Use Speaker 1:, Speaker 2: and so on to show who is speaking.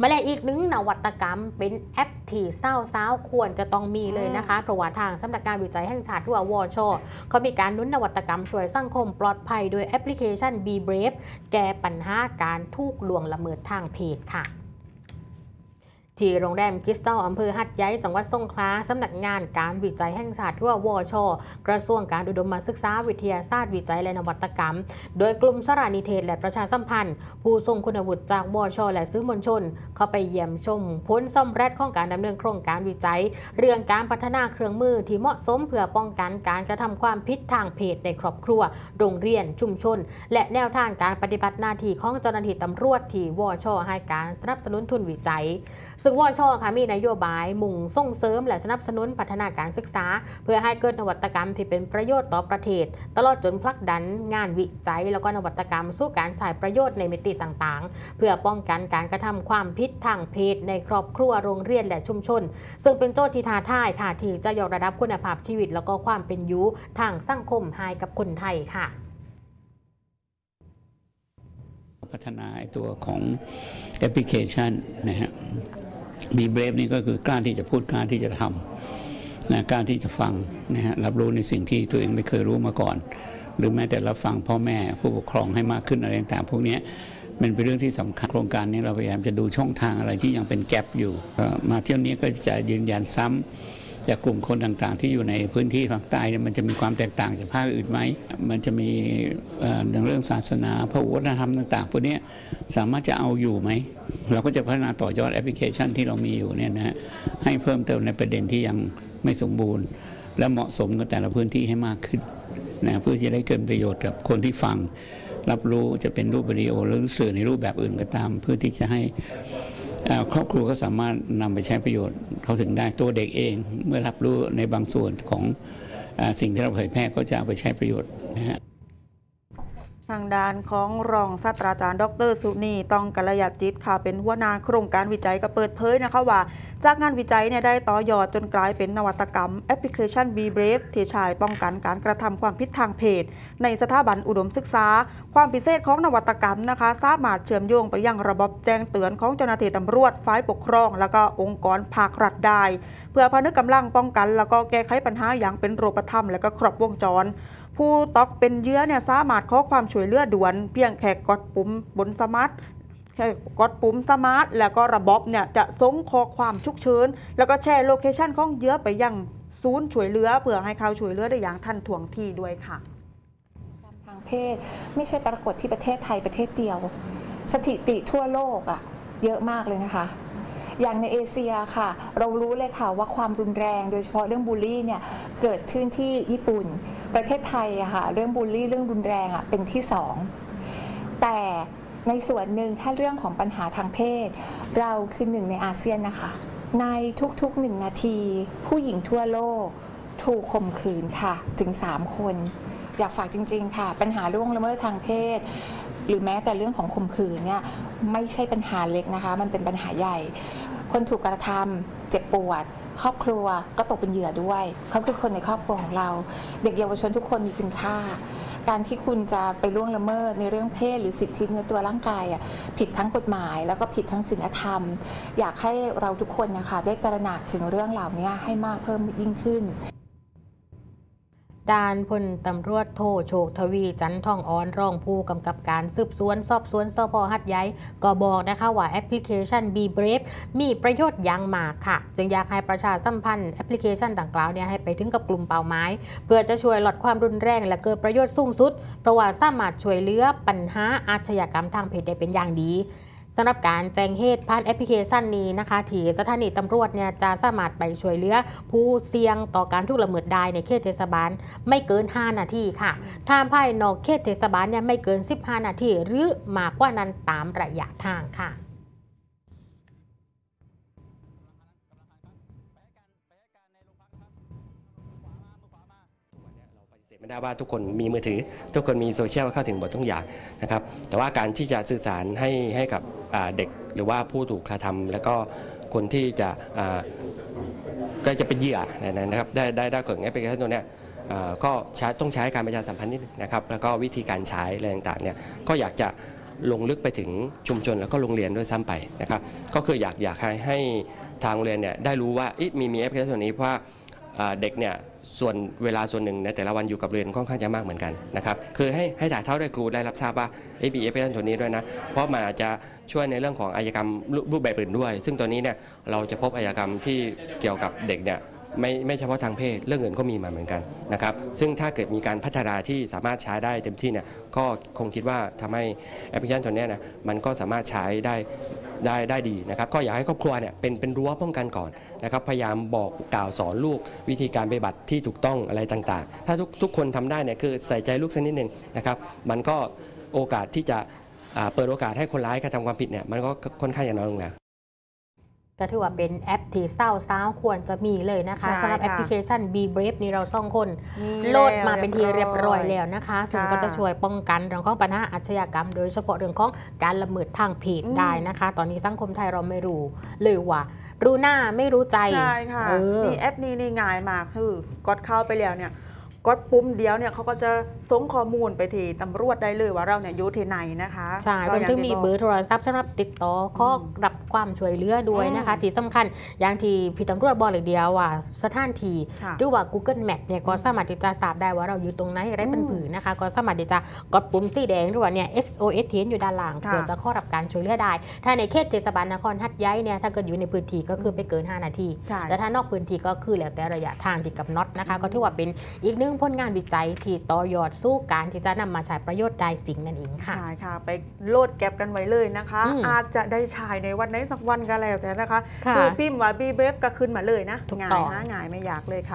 Speaker 1: มาแล้วอีกหนึ่งนวัตกรรมเป็นแอปที่เศร้าเศร้าๆควรจะต้องมีเลยนะคะเพราะว่าทางสำนักงานวิจัยแห่งชาติทั่ววชเขามีการหนุนนวัตกรรมช่วยสังคมปลอดภัยโดยแอปพลิเคชัน b b r a v e แก้ปัญหาการถูกลวงละเมิดทางเพศค่ะ ที่โรงแรมคริสตัลอำเภอหัดใหญ่จังหวัดสงขลาสำนักงานการวิจัยแห่งชาติทั่ววช กระทรวงการอุดมศึกษาวิทยาศาสตร์วิจัยและนวัตกรรม โดยกลุ่มสารนิเทศและประชาสัมพันธ์ ผู้ทรงคุณวุฒิจากวช และซื้อมวลชน เข้าไปเยี่ยมชมผลสำเร็จของการดำเนินโครงการวิจัย เรื่องการพัฒนาเครื่องมือที่เหมาะสมเพื่อป้องกันการกระทำความผิดทางเพศในครอบครัว โรงเรียนชุมชน และแนวทางการปฏิบัติหน้าที่ของเจ้าหน้าที่ตำรวจที่วชให้การสนับสนุนทุนวิจัยซึ่งวชค่ะมีนโยบาย มุ่งส่งเสริมและสนับสนุนพัฒนาการศึกษา เพื่อให้เกิดนวัตกรรมที่เป็นประโยชน์ต่อประเทศ ตลอดจนผลักดันงานวิจัย แล้วก็นวัตกรรมสู่การใช้ประโยชน์ในมิติต่างๆ เพื่อป้องกันการกระทำความผิดทางเพศ ในครอบครัวโรงเรียนและชุมชน ซึ่งเป็นโจทย์ที่ท้าทายค่ะที่จะยกระดับคุณภาพชีวิต แล้วก็ความเป็นอยู่ทางสังคมให้กับคนไทยค่ะ
Speaker 2: พัฒนาตัวของแอปพลิเคชันนะฮะ มีเบรฟนี่ก็คือกล้าที่จะพูดกล้าที่จะทำนะกล้าที่จะฟังนะฮะรับรู้ในสิ่งที่ตัวเองไม่เคยรู้มาก่อน หรือแม้แต่รับฟังพ่อแม่ผู้ปกครองให้มากขึ้นอะไรต่างๆพวกนี้มันเป็นเรื่องที่สำคัญโครงการนี้เราพยายามจะดูช่องทางอะไรที่ยังเป็นแกลบอยู่ มาเที่ยวนี้ก็จะยืนยันซ้ำ จากกลุ่มคนต่างๆ ที่อยู่ในพื้นที่ภาคใต้เนี่ยมันจะมีความแตกต่างจากภาคอื่นไหม มันจะมีเอ่อในเรื่องศาสนาพระวัฒนธรรมต่างๆพวกนี้สามารถจะเอาอยู่ไหม เราก็จะพัฒนาต่อยอดแอปพลิเคชันที่เรามีอยู่เนี่ยนะฮะให้เพิ่มเติมในประเด็นที่ยังไม่สมบูรณ์ และเหมาะสมกับแต่ละพื้นที่ให้มากขึ้นนะเพื่อจะได้เกิดประโยชน์กับคนที่ฟัง รับรู้จะเป็นรูปวิดีโอหรือสื่อในรูปแบบอื่นก็ตาม เพื่อที่จะให้ ครอบครัวก็สามารถนำไปใช้ประโยชน์เขาถึงได้ตัวเด็กเอง เมื่อรับรู้ในบางส่วนของอสิ่งที่เราเผยแพร่ก็จะเอาไปใช้ประโยชน์นะฮะ
Speaker 3: ทางด้านของรองศาสตราจารย์ดรสุนีต้องกัลยาจิตค่ะเป็นหัวหน้าโครงการวิจัยก็เปิดเผยนะคะว่า จากงานวิจัยเนี่ยได้ต่อยอดจนกลายเป็นนวัตกรรมแอปพลิเคชัน b b r a v e ที่ใช้ป้องกันการกระทำความผิดทางเพศ ในสถาบันอุดมศึกษา ความพิเศษของนวัตกรรมนะคะ สามารถเชื่อมโยงไปยังระบบแจ้งเตือนของเจ้าหน้าที่ตำรวจฝ่ายปกครอง แล้วก็องค์กรภาครัฐได้เพื่อพนึกกำลังป้องกัน แล้วก็แก้ไขปัญหาอย่างเป็นรูปธรรมและก็ครบวงจร ผู้ตกเป็นเหยื่อเนี่ยสามารถขอความช่วยเหลือด่วน เพียงแค่กดปุ่มบน smart แค่กดปุ่ม smart แล้วก็ระบบเนี่ยจะส่งข้อความฉุกเฉินแล้วก็แชร์ location ของเหยื่อไปยังศูนย์ช่วยเหลือเพื่อให้เขาช่วยเหลือได้อย่างทันท่วงทีด้วยค่ะ
Speaker 4: ทางเพศไม่ใช่ปรากฏที่ประเทศไทยประเทศเดียว สถิติทั่วโลกอะเยอะมากเลยนะคะ อย่างในเอเชียค่ะ เรารู้เลยค่ะว่าความรุนแรงโดยเฉพาะเรื่องบูลลี่เนี่ยเกิดขึ้นที่ญี่ปุ่น ประเทศไทยอะค่ะเรื่องบูลลี่เรื่องรุนแรงอะเป็นที่สองแต่ในส่วนหนึ่งถ้าเรื่องของปัญหาทางเพศ เราคือหนึ่งในอาเซียนนะคะ ในทุกๆหนึ่งนาที ผู้หญิงทั่วโลกถูกข่มขืนค่ะ ถึง 3 คน อยากฝากจริง ๆ ค่ะ ปัญหาล่วงละเมิดทางเพศ หรือแม้แต่เรื่องของข่มขืนเนี่ยไม่ใช่ปัญหาเล็กนะคะ มันเป็นปัญหาใหญ่ คนถูกกระทำเจ็บปวด ครอบครัวก็ตกเป็นเหยื่อด้วย เขาคือคนในครอบครัวของเรา เด็กเยาวชนทุกคนมีคุณค่า การที่คุณจะไปล่วงละเมิดในเรื่องเพศหรือสิทธิเนื้อตัวร่างกายอะผิดทั้งกฎหมาย แล้วก็ผิดทั้งศีลธรรม อยากให้เราทุกคนนะคะได้ตระหนักถึงเรื่องเหล่านี้ให้มากเพิ่มยิ่งขึ้น
Speaker 1: ด้านพลตำรวจโทโชคทวี จันทองอ่อนรองผู้กำกับการสืบสวนสอบสวนสพหัดใหญ่ก็บอกนะคะว่าแอปพลิเคชัน b b r a v e มีประโยชน์อย่างมากค่ะ จึงอยากให้ประชาสัมพันธ์แอปพลิเคชันดังกล่าวเนี่ยให้ไปถึงกับกลุ่มเป้าหมายเพื่อจะช่วยลดความรุนแรงและเกิดประโยชน์สูงสุดเพราะว่าสามารถช่วยเหลือปัญหาอาชญากรรมทางเพศได้เป็นอย่างดี สำหรับการแจ้งเหตุผ่านแอปพลิเคชันนี้นะคะที่สถานีตำรวจเนี่ยจะสามารถไปช่วยเหลือผู้เสี่ยงต่อการถูกละเมิดได้ในเขตเทศบาลไม่เกิน 5 นาทีค่ะถ้าภายนอกเขตเทศบาลเนี่ยไม่เกิน 15 นาทีหรือมากกว่านั้นตามระยะทางค่ะ
Speaker 5: ไม่ได้ว่าทุกคนมีมือถือ ทุกคนมีโซเชียลเข้าถึงหมดทุกอย่างนะครับ แต่ว่าการที่จะสื่อสารให้ให้กับเด็กหรือว่าผู้ถูกกระทำแล้วก็คนที่จะก็จะเป็นเหยื่อนะครับได้ได้ได้เกิดแอปพลิเคชันตัวเนี้ยก็ใช้ต้องใช้การประชาสัมพันธ์นิดนะครับ แล้วก็วิธีการใช้อะไรต่างๆเนี่ยก็อยากจะลงลึกไปถึงชุมชนแล้วก็โรงเรียนด้วยซ้ำไปนะครับ ก็คืออยากอยากให้ทางโรงเรียนเนี่ยได้รู้ว่ามีมีแอปพลิเคชันนี้เพราะว่าเด็กเนี่ย ส่วนเวลาส่วนหนึ่งในแต่ละวันอยู่กับเรียนค่อนข้างจะมากเหมือนกันนะครับคือให้ให้ถ่ายเท่าได้ครูได้รับทราบว่าเอ๊ะมีแอปพลิเคชันตัวนี้ด้วยนะ เพราะมันอาจจะช่วยในเรื่องของอาชญากรรมรูปแบบอื่นด้วย ซึ่งตัวนี้เนี่ยเราจะพบอาชญากรรมที่เกี่ยวกับเด็กเนี่ยไม่ไม่เฉพาะทางเพศเรื่องอื่นก็มีมาเหมือนกันนะครับซึ่งถ้าเกิดมีการพัฒนาที่สามารถใช้ได้เต็มที่เนี่ยก็คงคิดว่าทำให้แอปพลิเคชันตัวนี้นะมันก็สามารถใช้ได้ ได้ได้ดีนะครับก็อยากให้ครอบครัวเนี่ยเป็นเป็นรั้วป้องกันก่อนนะครับพยายามบอกกล่าวสอนลูกวิธีการปฏิบัติที่ถูกต้องอะไรต่างๆ ถ้าทุกทุกคนทำได้เนี่ยคือใส่ใจลูกสักนิดหนึ่งนะครับมันก็โอกาสที่จะเปิดโอกาสให้คนร้ายกระทำความผิดเนี่ยมันก็ค่อนข้างจะน้อยลงแล้ว
Speaker 1: ก็ถือว่าเป็นแอปที่เศร้าซ้าวควรจะมีเลยนะคะ
Speaker 3: ใช่
Speaker 1: สำหรับ
Speaker 3: ค่ะ
Speaker 1: แอปพลิเคชัน Be Brave นี่เราสองคน
Speaker 3: มี
Speaker 1: โหลดมาเป็นทีเรียบร้อยแล้วนะคะซึ่ง
Speaker 3: ค่ะ
Speaker 1: ก็จะช่วยป้องกันเรื่องของปัญหาอาชญากรรม โดยเฉพาะเรื่องของการละเมิดทางเพศ
Speaker 3: อืม
Speaker 1: ได้นะคะ ตอนนี้สังคมไทยเราไม่รู้เลยว่ารู้หน้าไม่รู้ใจ
Speaker 3: ใช่ค่ะ
Speaker 1: เออ
Speaker 3: นี่แอปนี้นี่ง่ายมากคือกดเข้าไปแล้วเนี่ย กดปุ่มเดียวเนี่ยเขาก็จะส่งข้อมูลไปที่ตำรวจได้เลยว่าเราเนี่ยอยู่ที่ไหนนะคะ
Speaker 1: ใช่
Speaker 3: ก็
Speaker 1: รวม
Speaker 3: อย่าง
Speaker 1: ถึง
Speaker 3: ที่
Speaker 1: มี
Speaker 3: บอก
Speaker 1: เบอร์โทรศัพท์สำหรับติดต่อข้อรับความช่วยเหลือด้วยนะคะ
Speaker 3: อืม
Speaker 1: ที่สำคัญอย่างที่พี่ตำรวจบอกเลยเดียวว่าสถานที่
Speaker 3: ค่ะ
Speaker 1: หรือว่า Google Map เนี่ยก็สามารถที่จะทราบได้ว่าเราอยู่ตรงไหนอะไรเป็น
Speaker 3: อืม
Speaker 1: ผืนนะคะ ก็สามารถที่จะกดปุ่มสีแดงหรือว่าเนี่ย SOS ที่เห็นอยู่ด้านล่าง
Speaker 3: ค่ะ
Speaker 1: เพื่อจะเข้อรับการช่วยเหลือได้ ถ้าในเขตเทศบาลนครฮัดย้ายเนี่ยถ้าเกิดอยู่ในพื้นที่ก็คือไปเกิน 5 นาที
Speaker 3: ใช่
Speaker 1: แต่ถ้านอกพื้นที่ก็คือแล้วแต่ระยะทางที่กำหนดนะคะ ก็ถือว่าเป็นอีกหนึ่งผลงานวิจัยที่ต่อยอดสู้การที่จะนำมาใช้ประโยชน์ได้จริงนั่นเองค่ะ
Speaker 3: ใช่ค่ะ ไปโหลดแก็บกันไว้เลยนะคะ
Speaker 1: อืม
Speaker 3: อาจจะได้ใช้ในวันไหนสักวันก็แล้วแต่นะคะ
Speaker 1: ค่ะ
Speaker 3: คือพิมพ์ว่า Be Brave ก็ขึ้นมาเลยนะ
Speaker 1: ถูก
Speaker 3: ง่า
Speaker 1: ต้
Speaker 3: ย
Speaker 1: อง
Speaker 3: ฮะง่ายไม่ยากเลยค่ะ